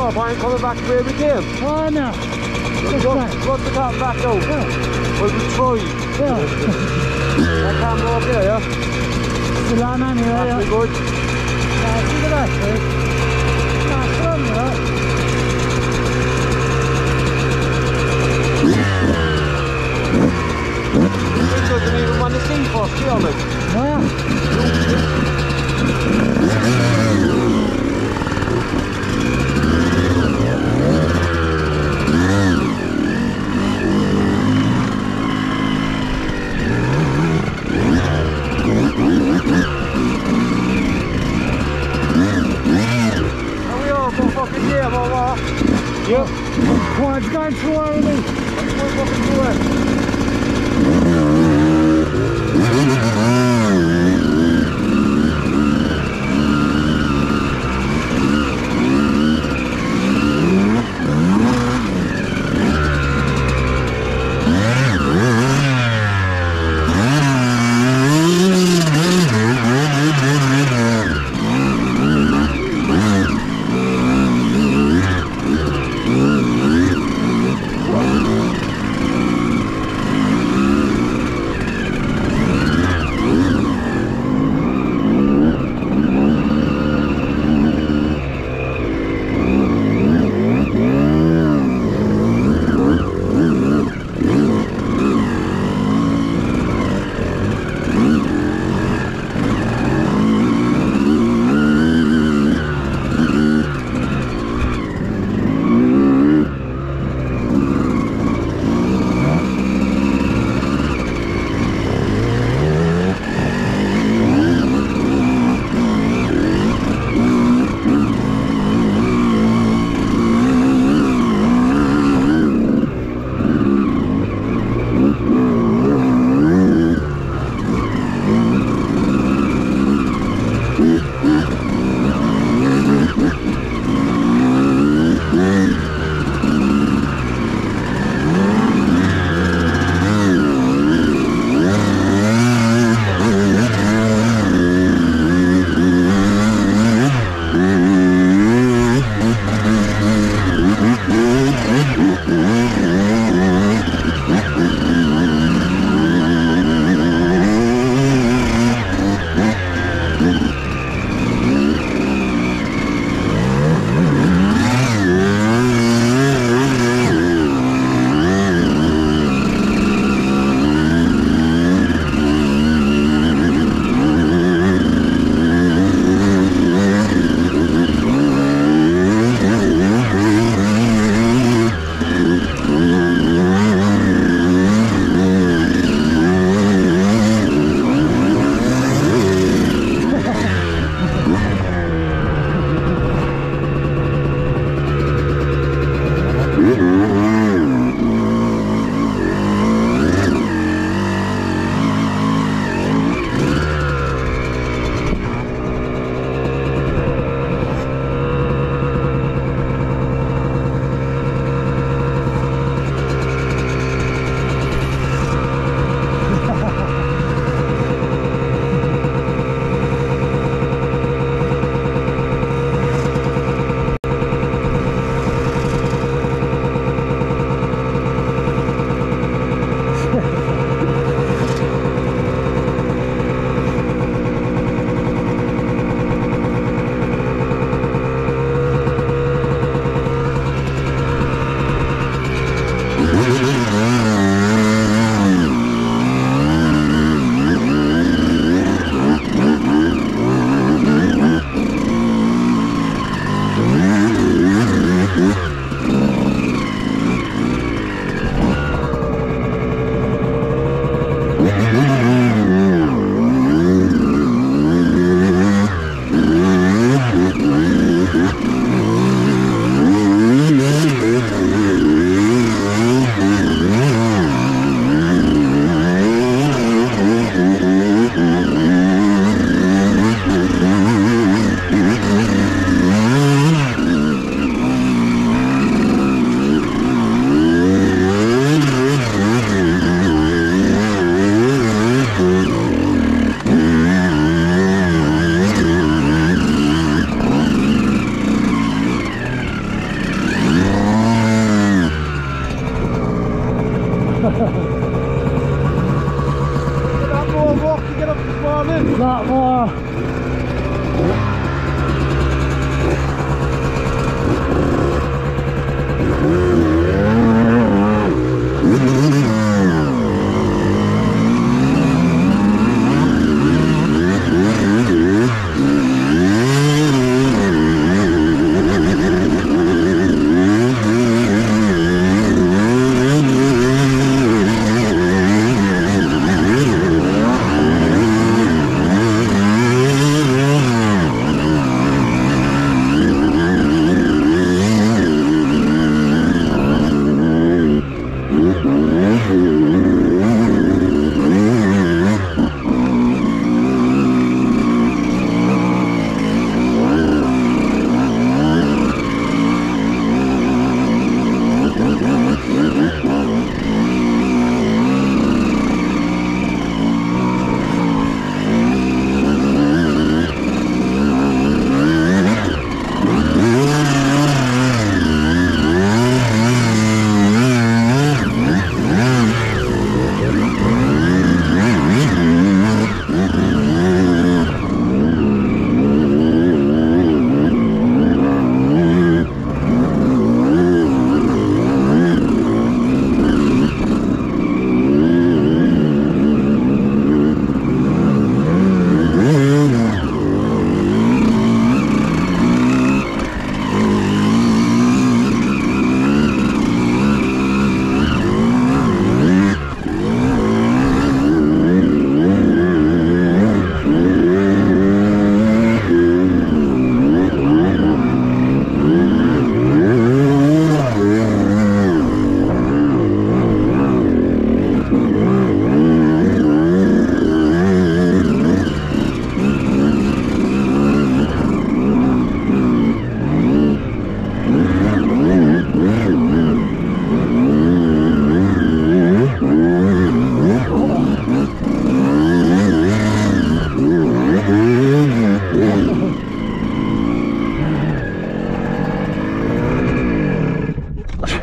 come back down, because no, I ain't coming back way we came. Oh no. Just Run, run the car back. Yeah. Well, we try. Yeah. I can't up here, yeah? Still on anyway, yeah. That's good. Yeah, see the rest, right? Nah, still on there. It doesn't even want to see you know, like. Yeah.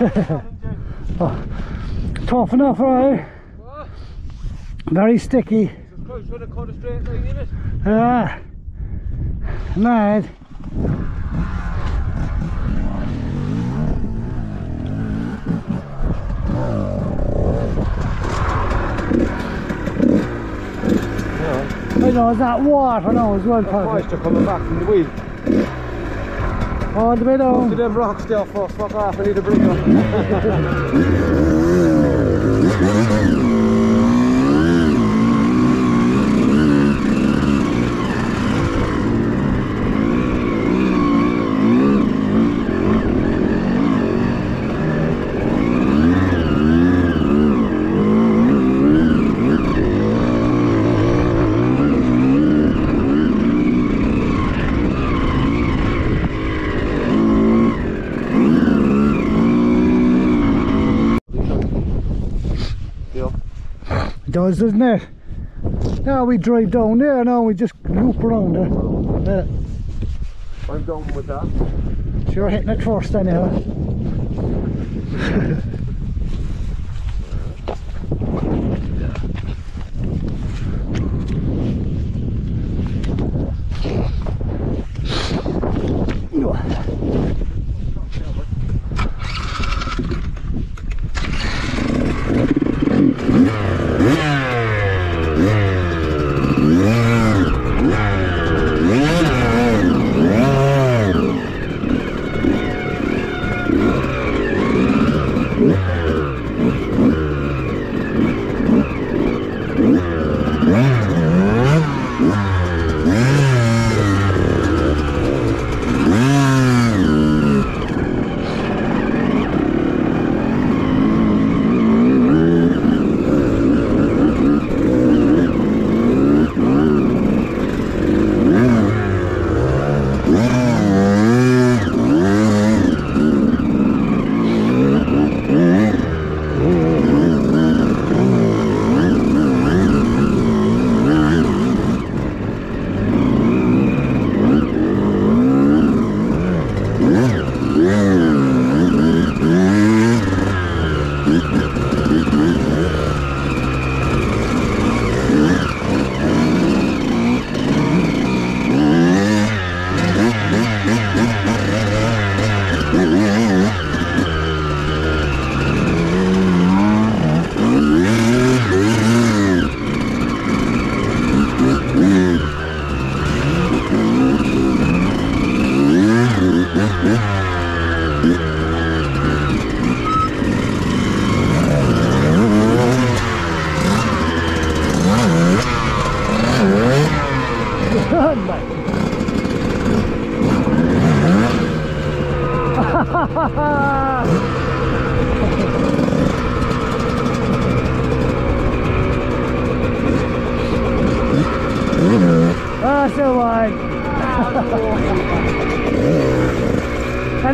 Tough enough, right? Very sticky. Jesus Christ, trying to cut straight line in it. Ah, mad. Yeah. I know, is that water now as well, That Patrick? moisture coming back from the wheel. All the way To down. them rocks there first, fuck off, I need a breather. Doesn't it? Now we drive down there, now we just loop around there. Yeah. I'm done with that. So you're hitting it first anyhow.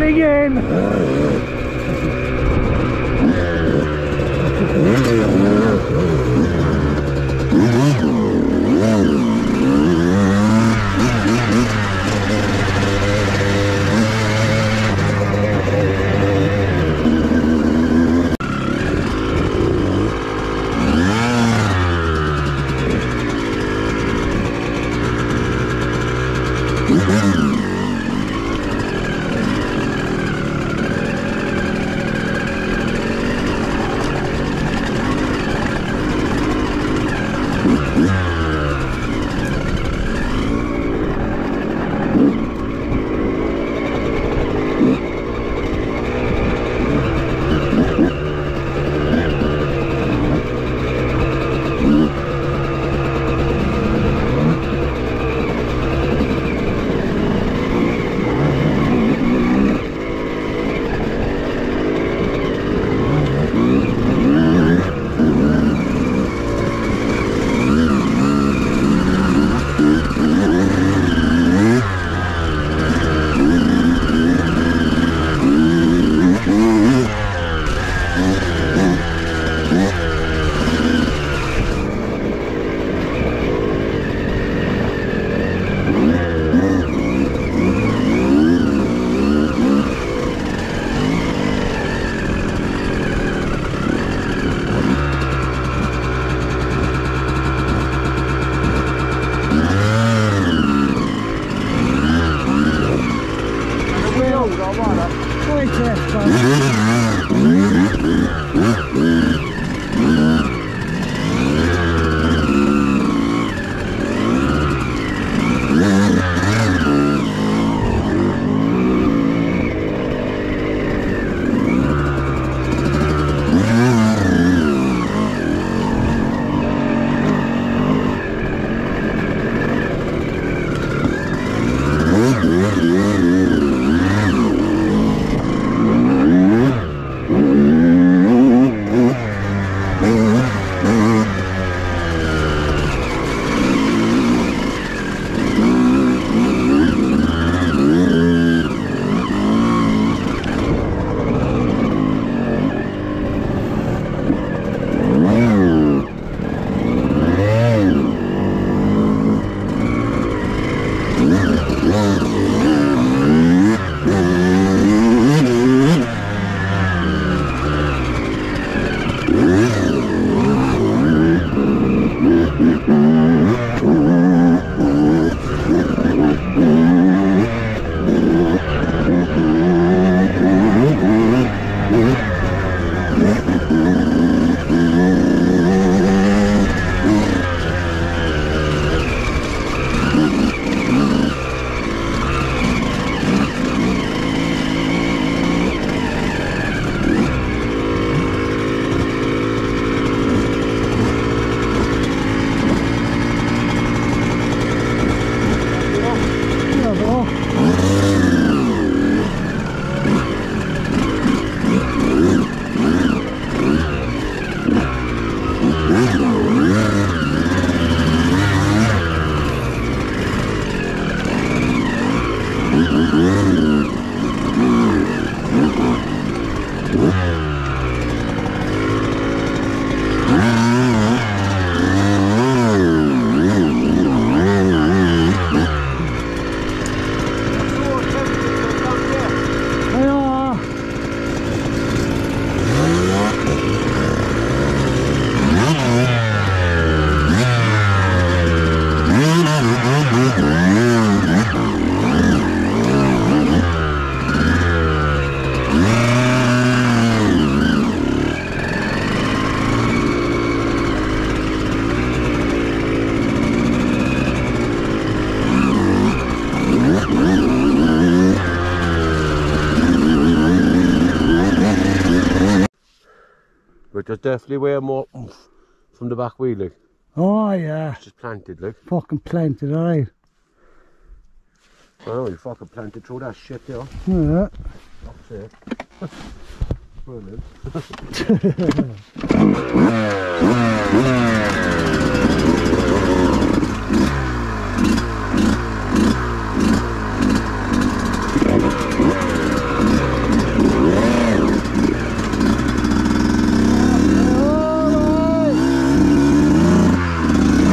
again. Definitely way more oomph from the back wheel, like. Oh yeah, It's just planted, look. fucking planted, alright. I know, you fucking planted through that shit there. Yeah. Fuck's sake. Brilliant.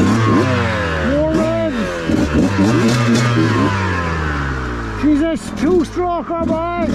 Alright. More in. She's a two-stroker, boy.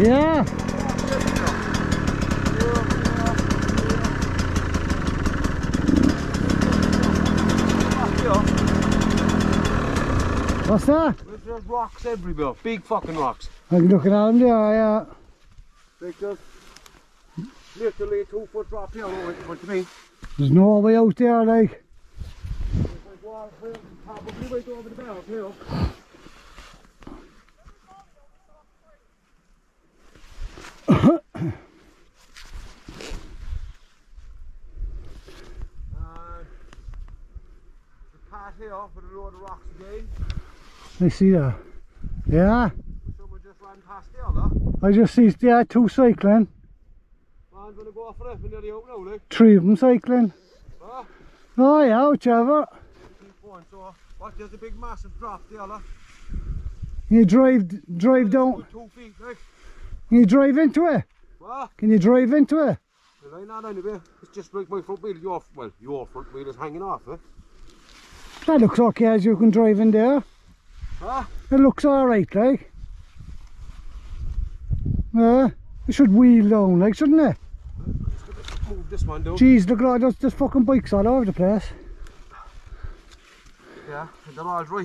Yeah. What's that? There's rocks everywhere. Big fucking rocks. I'm looking at them there, yeah. Like there's uh, literally a two foot drop here. What, do you mean? There's no way out there, like. There's like water probably right over the barrel here. And the path here for the load of rocks again. I see that. Yeah. Someone just ran past there, look. I just see there two cycling. Gonna go for it they're out now, like. Three of them cycling. Huh? Oh yeah, whichever. Going, so what? There's a big massive drop there, look. You drive drive down. Two feet, like. Can you drive into it? What? Can you drive into it? Well, I not anyway. It's just like my front wheel. Your well, your front wheel is hanging off, eh? That looks okay as you can drive in there. Huh? It looks alright, like. Yeah. It should wheel down, like, shouldn't it? Move this one down. Jeez, look at all those, fucking bikes all over the place. Yeah, and they're all dry